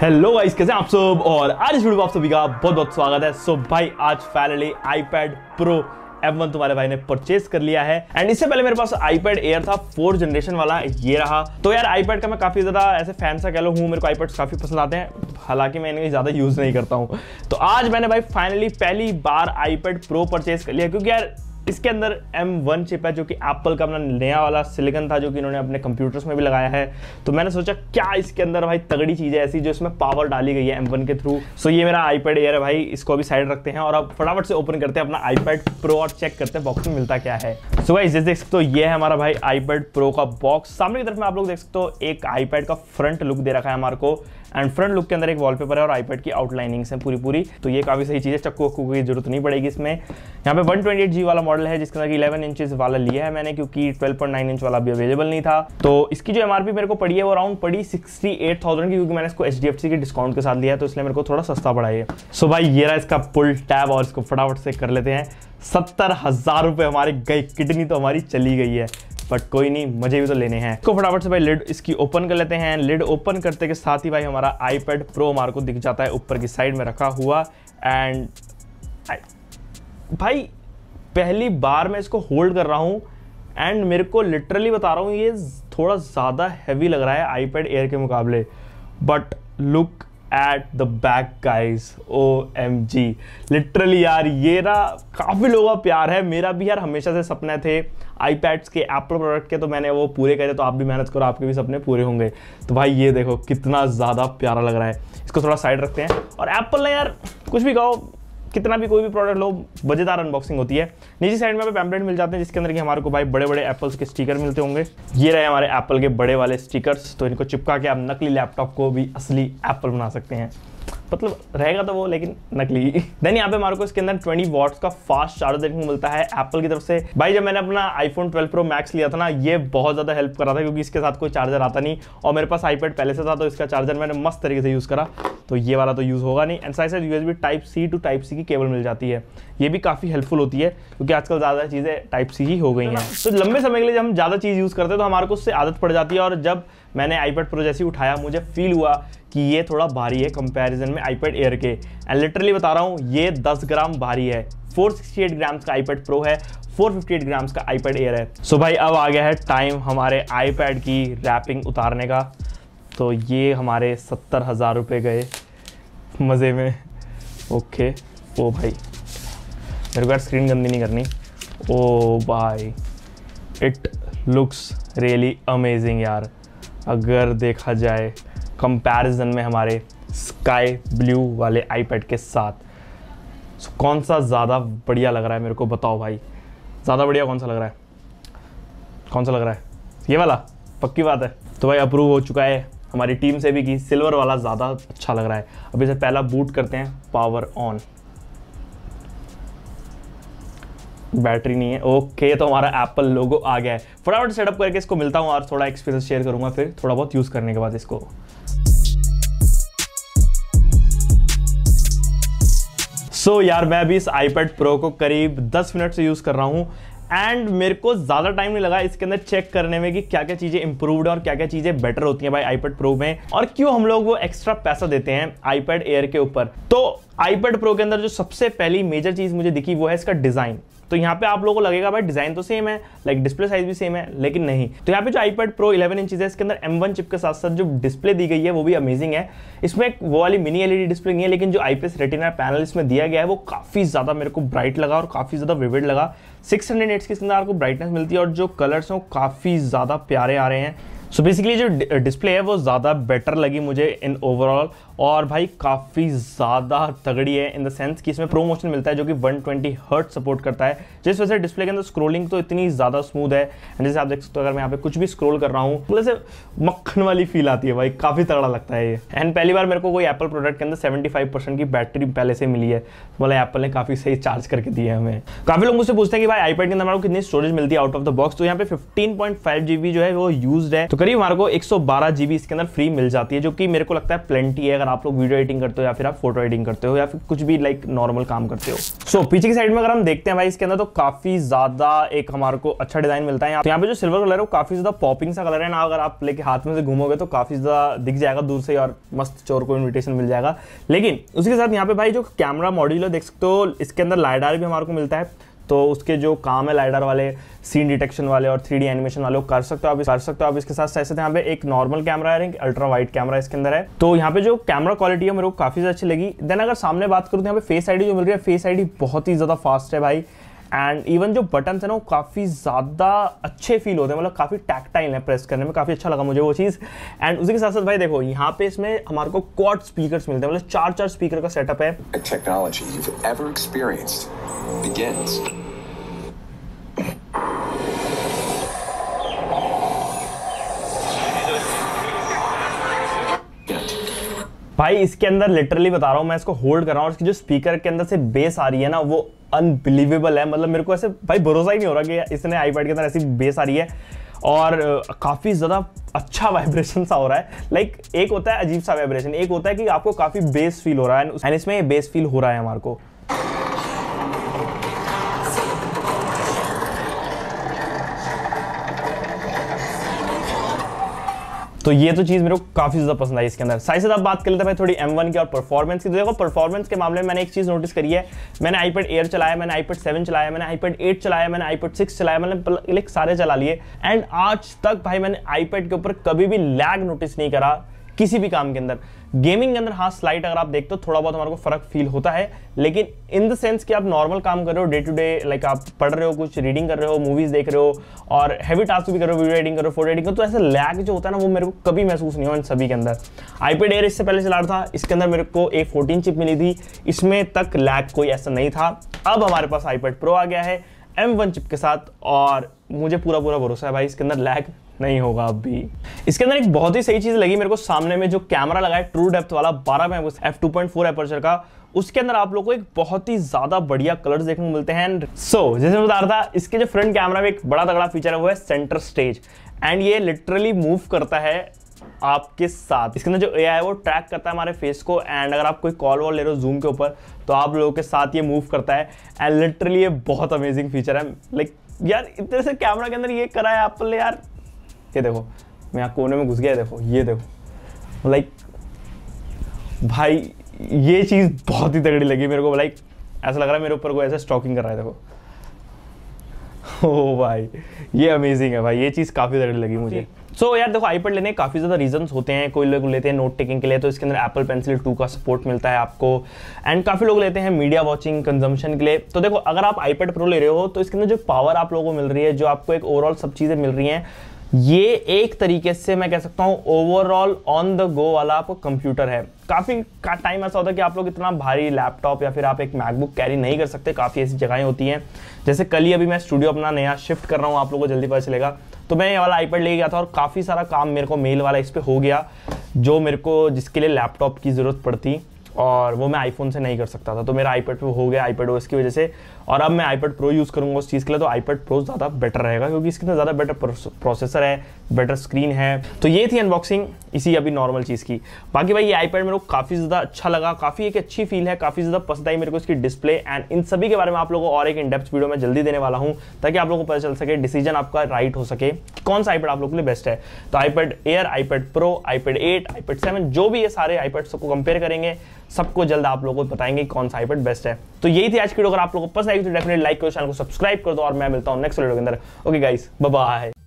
Hello guys कैसे आप सब? और आज इस वीडियो में आप सभी का बहुत बहुत स्वागत है। सो भाई, आज फाइनली आईपैड प्रो M1 तुम्हारे भाई ने परचेज कर लिया है। एंड इससे पहले मेरे पास आईपैड एयर था फोर्थ जनरेशन वाला, ये रहा। तो यार आईपैड का मैं काफ़ी ज़्यादा ऐसे फ़ैन सा कह लो हूँ, मेरे को आईपैड काफ़ी पसंद आते हैं। हालाँकि मैं इन्हें ज़्यादा यूज़ नहीं करता हूँ। तो आज मैंने भाई फाइनली पहली बार आईपैड प्रो परचेज कर लिया, क्योंकि यार इसके अंदर M1 चिप है, जो कि एप्पल का अपना नया वाला सिलिकन था, जो कि इन्होंने अपने कंप्यूटर्स में भी लगाया है। तो मैंने सोचा, क्या इसके अंदर भाई तगड़ी चीज़ है ऐसी, जो इसमें पावर डाली गई है M1 के थ्रू सो ये मेरा आईपैड एयर है भाई, इसको अभी साइड रखते हैं और अब फटाफट से ओपन करते हैं अपना आईपैड प्रो और चेक करते हैं बॉक्स में मिलता क्या है। सो भाई जैसे देख सकते हो, ये है हमारा भाई आईपैड प्रो का बॉक्स सामने की तरफ़ में आप लोग देख सकते हो, एक आईपैड का फ्रंट लुक दे रखा है हमारे को। एंड फ्रंट लुक के अंदर एक वॉलपेपर है और आईपैड की आउटलाइनिंग्स है पूरी पूरी तो ये काफ़ी सही चीज़ है चक्कू वक्कू की ज़रूरत नहीं पड़ेगी इसमें। यहाँ पे 128 जी वाला मॉडल है जिसके अंदर 11 इंचेस वाला लिया है मैंने क्योंकि 12.9 इंच वाला भी अवेलेबल नहीं था। तो इसकी जो एमआरपी मेरे को पड़ी है वो अराउंड पड़ी 68,000 की क्योंकि मैंने इसको एच के डिस्काउंट के साथ लिया है तो इसलिए मेरे को थोड़ा सस्ता पड़ा है सो भाई ये रहा इसका पुल टैब और इसको फटाफट से कर लेते हैं। सत्तर हज़ार रुपए हमारे गई किडनी तो हमारी चली गई है। बट कोई नहीं मज़े भी तो लेने हैं। तो फटाफट से भाई लिड इसकी ओपन कर लेते हैं। लिड ओपन करते के साथ ही भाई हमारा आईपैड प्रो हमारे को दिख जाता है ऊपर की साइड में रखा हुआ। एंड भाई, पहली बार मैं इसको होल्ड कर रहा हूँ। एंड मेरे को लिटरली बता रहा हूँ, ये थोड़ा ज़्यादा हैवी लग रहा है आईपैड एयर के मुकाबले। But look at the back guys O M G literally यार, ये ना काफ़ी लोगों का प्यार है। मेरा भी यार हमेशा से सपने थे आईपैड्स के एप्पल प्रोडक्ट के तो मैंने वो पूरे करे तो आप भी मेहनत करो, आपके भी सपने पूरे होंगे। तो भाई ये देखो, कितना ज़्यादा प्यारा लग रहा है। इसको थोड़ा साइड रखते हैं। और एप्पल ने यार, कुछ भी कहो कितना भी कोई भी प्रोडक्ट लो, मज़ेदार अनबॉक्सिंग होती है। नीचे साइड में पैम्पलेट मिल जाते हैं, जिसके अंदर कि हमारे को भाई बड़े बड़े एप्पल्स के स्टिकर मिलते होंगे। ये रहे हमारे एप्पल के बड़े वाले स्टिकर्स तो इनको चिपका के आप नकली लैपटॉप को भी असली एप्पल बना सकते हैं। मतलब रहेगा तो वो, लेकिन नकली। देन यहाँ पे हमारे को इसके अंदर 20 वॉट्स का फास्ट चार्जर देखने को मिलता है एप्पल की तरफ़ से। भाई, जब मैंने अपना आईफोन 12 प्रो मैक्स लिया था ना, ये बहुत ज़्यादा हेल्प कर रहा था, क्योंकि इसके साथ कोई चार्जर आता नहीं। और मेरे पास आईपैड पहले से था तो इसका चार्जर मैंने मस्त तरीके से यूज़ करा। तो ये वाला तो यूज़ होगा नहीं। एंड साइड से USB type C to type C की केबल मिल जाती है। ये भी काफ़ी हेल्पफुल होती है, क्योंकि आजकल ज़्यादा चीज़ें टाइप सी ही हो गई हैं। तो लंबे समय के लिए जब हम ज़्यादा चीज़ यूज़ करते हैं तो हमारे को उससे आदत पड़ जाती है। और जब मैंने आईपैड प्रो जैसे उठाया, मुझे फील हुआ कि ये थोड़ा भारी है कंपैरिजन में आईपैड एयर के। एंड लिटरली बता रहा हूँ, ये 10 ग्राम भारी है। 468 ग्राम्स का आईपैड प्रो है 458 ग्राम्स का आईपैड एयर है। सो so भाई, अब आ गया है टाइम हमारे आईपैड की रैपिंग उतारने का। तो ये हमारे सत्तर हज़ार रुपये गए। मज़े में। ओके। ओ भाई। मेरे को यार स्क्रीन गंदी नहीं करनी। ओ भाई। इट लुक्स रियली अमेजिंग यार। अगर देखा जाए कंपैरिजन में हमारे स्काई ब्लू वाले आईपैड के साथ। So, कौन सा ज़्यादा बढ़िया लग रहा है मेरे को बताओ भाई। ज़्यादा बढ़िया कौन सा लग रहा है? कौन सा लग रहा है? ये वाला? पक्की बात है। तो भाई अप्रूव हो चुका है। हमारी टीम से भी की सिल्वर वाला ज़्यादा अच्छा लग रहा है। अभी से पहला बूट करते हैं पावर ऑन बैटरी नहीं है। ओके तो हमारा एप्पल लोगो आ गया है। फटाफट सेटअप करके इसको मिलता हूँ और थोड़ा एक्सपीरियंस शेयर करूँगा फिर थोड़ा बहुत यूज़ करने के बाद इसको। सो so, यार मैं अभी इस iPad प्रो को करीब 10 मिनट से यूज़ कर रहा हूँ। एंड मेरे को ज़्यादा टाइम नहीं लगा इसके अंदर चेक करने में कि क्या क्या चीज़ें इंप्रूव्ड और क्या क्या चीज़ें बेटर होती हैं भाई आईपैड प्रो में। और क्यों हम लोग वो एक्स्ट्रा पैसा देते हैं आईपैड एयर के ऊपर? तो आईपैड प्रो के अंदर जो सबसे पहली मेजर चीज़ मुझे दिखी वो है इसका डिज़ाइन तो यहाँ पे आप लोगों को लगेगा, भाई डिज़ाइन तो सेम है लाइक डिस्प्ले साइज़ भी सेम है, लेकिन नहीं। तो यहाँ पे जो आईपैड प्रो 11 इंच है, इसके अंदर M1 चिप के साथ साथ जो डिस्प्ले दी गई है, वो भी अमेजिंग है। इसमें एक वो वाली मिनी एलईडी डिस्प्ले नहीं है, लेकिन जो आईपीएस रेटिना पैनल इसमें दिया गया है, वो काफ़ी ज़्यादा मेरे को ब्राइट लगा और काफ़ी ज़्यादा विविड लगा। सिक्स हंड्रेड के अंदर आपको ब्राइटनेस मिलती है और जो कलर्स हैं, वो काफ़ी ज़्यादा प्यारे आ रहे हैं। सो बेसिकली जो डिस्प्ले है वो ज़्यादा बेटर लगी मुझे इन ओवरऑल और भाई काफ़ी ज़्यादा तगड़ी है इन द सेंस कि इसमें प्रोमोशन मिलता है जो कि 120 ट्वेंटी हर्ट सपोर्ट करता है। जिस वजह से डिस्प्ले के अंदर स्क्रोलिंग तो इतनी ज़्यादा स्मूथ है। एंड जैसे आप देख सकते हो, अगर मैं यहाँ पे कुछ भी स्क्रोल कर रहा हूँ तो जैसे मक्खन वाली फील आती है भाई, काफ़ी तगड़ा लगता है ये। एंड पहली बार मेरे को कोई एप्पल प्रोडक्ट के अंदर सेवेंटी की बैटरी पहले से मिली है। मतलब एप्पल ने काफ़ी सही चार्ज करके दिया है हमें। काफ़ी लोग मुझसे पूछते हैं कि भाई आईपैड के अंदर हमारे कितनी स्टोरेज मिलती है आउट ऑफ़ द बॉक्स तो यहाँ पे फिफ्टीन जो है वो यूज़ है। तो करीब हमारे को एक सौ इसके अंदर फ्री मिल जाती है जो कि मेरे को लगता है प्लेंटी है। अगर आप लोग वीडियो एडिटिंग करते हो या फिर आप फ़ोटो एडिटिंग करते हो या फिर कुछ भी लाइक नॉर्मल काम करते हो। सो so, पीछे की साइड में अगर हम देखते हैं भाई इसके अंदर तो काफ़ी ज़्यादा एक हमारे को अच्छा डिज़ाइन मिलता है तो यहाँ पे जो सिल्वर कलर है वो काफ़ी ज़्यादा पॉपिंग सा कलर है। ना अगर आप लेके हाथ में से घूमोगे तो काफ़ी ज़्यादा दिख जाएगा दूर से और मस्त चोर को इन्विटेशन मिल जाएगा। लेकिन उसके साथ यहाँ पे भाई जो कैमरा मॉड्यूल है देख सकते हो इसके अंदर लाइडार भी हमारे को मिलता है। तो उसके जो काम है लाइडर वाले सीन डिटेक्शन वाले और थ्री एनिमेशन वाले कर सकते हो आप कर सकते हो आप इसके साथ। ऐसे यहाँ पे एक नॉर्मल कैमरा है अल्ट्रा वाइड कैमरा इसके अंदर है। तो यहाँ पे जो कैमरा क्वालिटी है, मेरे को काफ़ी अच्छी लगी। देन अगर सामने बात करूँ तो यहाँ पे फेस आईडी जो मिल रही है फेस आईडी बहुत ही ज़्यादा फास्ट है भाई। एंड इवन जो बटन है ना वो काफ़ी ज़्यादा अच्छे फील होते हैं मतलब काफ़ी टैक्टाइल है प्रेस करने में काफ़ी अच्छा लगा मुझे वो चीज़। एंड उसी के साथ साथ भाई देखो यहाँ पे इसमें हमारे को क्वाड स्पीकर्स मिलते हैं मतलब चार चार स्पीकर का सेटअप है। Technology you've ever experienced begins. भाई इसके अंदर लिटरली बता रहा हूँ मैं इसको होल्ड कर रहा हूँ और इसकी जो स्पीकर के अंदर से बेस आ रही है ना वो अनबिलीवेबल है। मतलब मेरे को ऐसे भाई भरोसा ही नहीं हो रहा कि इसने आईपैड के अंदर ऐसी बेस आ रही है। और काफ़ी ज़्यादा अच्छा वाइब्रेशन सा हो रहा है। लाइक like, एक होता है अजीब सा वाइब्रेशन एक होता है कि आपको काफ़ी बेस फील हो रहा है। एंड इसमें बेस फील हो रहा है हमारे को। तो ये तो चीज़ मेरे को काफ़ी ज़्यादा पसंद आई इसके अंदर। साइज़ से आप बात कर लेते हैं थोड़ी M1 की और परफॉर्मेंस की। तो देखो परफॉर्मेंस के मामले में मैंने एक चीज़ नोटिस करी है। मैंने आईपेड एयर चलाया, मैंने आईपेड सेवन चलाया, मैंने आईपेड एट चलाया, मैंने आईपेड सिक्स चलाया, मैंने लाइक सारे चला लिए। एंड आज तक भाई मैंने आईपेड के ऊपर कभी भी लैग नोटिस नहीं करा, किसी भी काम के अंदर। गेमिंग के अंदर हाँ स्लाइट अगर आप देखते हो, थोड़ा बहुत हमारे को फ़र्क फील होता है, लेकिन इन द सेंस कि आप नॉर्मल काम कर रहे हो डे टू डे लाइक आप पढ़ रहे हो, कुछ रीडिंग कर रहे हो मूवीज़ देख रहे हो, और हैवी टास्क भी कर रहे हो वीडियो एडिटिंग कर रहे हो फ़ोटो एडिटिंग तो ऐसा लैग जो होता है ना, वो मेरे को कभी महसूस नहीं हुआ इन सभी के अंदर। आईपेड एयर इससे पहले चला रहा था, इसके अंदर मेरे को एक फोर्टीन चिप मिली थी, इसमें तक लैग कोई ऐसा नहीं था। अब हमारे पास आईपेड प्रो आ गया है एम वन चिप के साथ, और मुझे पूरा पूरा भरोसा है भाई, इसके अंदर लैग नहीं होगा अब भी। इसके अंदर एक बहुत ही सही चीज़ लगी मेरे को सामने में जो कैमरा लगा है ट्रू डेप्थ वाला बारह में F two point four aperture का। उसके अंदर आप लोग को एक बहुत ही ज़्यादा बढ़िया कलर्स देखने को मिलते हैं। सो so, जैसे बता रहा था इसके जो फ्रंट कैमरा में एक बड़ा तगड़ा फीचर है वो है सेंटर स्टेज एंड ये लिटरली मूव करता है आपके साथ। इसके अंदर जो ए है वो ट्रैक करता है हमारे फेस को। एंड अगर आप कोई कॉल वॉल ले रहे हो जूम के ऊपर तो आप लोगों के साथ ये मूव करता है। एंड लिटरली ये बहुत अमेजिंग फीचर है। लाइक यार इतने से कैमरा के अंदर ये करा है आप यार। ये देखो मैं यहाँ कोने में घुस गया देखो ये देखो। लाइक भाई ये चीज़ बहुत ही तगड़ी लगी मेरे को लाइक ऐसा लग रहा है मेरे ऊपर कोई ऐसा स्टॉकिंग कर रहा है देखो। ओ भाई ये अमेजिंग है भाई ये चीज़ काफ़ी तगड़ी लगी मुझे। सो so, यार देखो आईपैड लेने काफ़ी ज़्यादा रीजन होते हैं कोई लोग लेते हैं नोट टेकिंग के लिए तो इसके अंदर एप्पल पेंसिल टू का सपोर्ट मिलता है आपको। एंड काफ़ी लोग लेते हैं मीडिया वॉचिंग कंजम्पशन के लिए। तो देखो अगर आप आईपैड प्रो ले रहे हो तो इसके अंदर जो पावर आप लोगों को मिल रही है जो आपको एक ओवरऑल सब चीज़ें मिल रही हैं ये एक तरीके से मैं कह सकता हूँ ओवरऑल ऑन द गो वाला आपको कंप्यूटर है। काफ़ी का टाइम ऐसा होता है कि आप लोग इतना भारी लैपटॉप या फिर आप एक मैकबुक कैरी नहीं कर सकते, काफ़ी ऐसी जगहें होती हैं। जैसे कल ही अभी मैं स्टूडियो अपना नया शिफ्ट कर रहा हूँ, आप लोगों को जल्दी पता चलेगा। तो मैं ये वाला आईपैड ले गया था और काफ़ी सारा काम मेरे को मेल वाला इस पर हो गया, जो मेरे को जिसके लिए लैपटॉप की ज़रूरत पड़ती। और वो मैं आईफोन से नहीं कर सकता था तो मेरा आईपैड पे हो गया आईपैड ओएस की वजह से। और अब मैं आईपैड प्रो यूज़ करूँगा उस चीज़ के लिए तो आईपैड प्रो ज़्यादा बेटर रहेगा, क्योंकि इसके अंदर ज़्यादा बेटर प्रोसेसर है बेटर स्क्रीन है। तो ये थी अनबॉक्सिंग इसी अभी नॉर्मल चीज़ की। बाकी भाई, ये आईपैड मेरे को काफ़ी ज़्यादा अच्छा लगा, काफ़ी एक अच्छी फील है, काफ़ी ज़्यादा पसंद आई मेरे को इसकी डिस्प्ले एंड इन सभी के बारे में आप लोगों को और एक इन डेप्थ वीडियो में जल्दी देने वाला हूँ, ताकि आप लोगों को पता चल सके डिसीज़न आपका राइट हो सके कौन सा आईपैड आप लोग के लिए बेस्ट है। तो iPad Air iPad Pro iPad eight iPad seven जो भी ये सारे आईपैड सबको कंपेयर करेंगे, सबको जल्द आप लोगों को बताएँगे कौन सा आईपैड बेस्ट है। तो यही थी आज की वीडियो अगर आप लोगों को पसंद आई तो डेफिनेटली लाइक करो चैनल को सब्सक्राइब कर दो, और मैं मिलता हूँ नेक्स्ट वीडियो के अंदर। Okay guys bye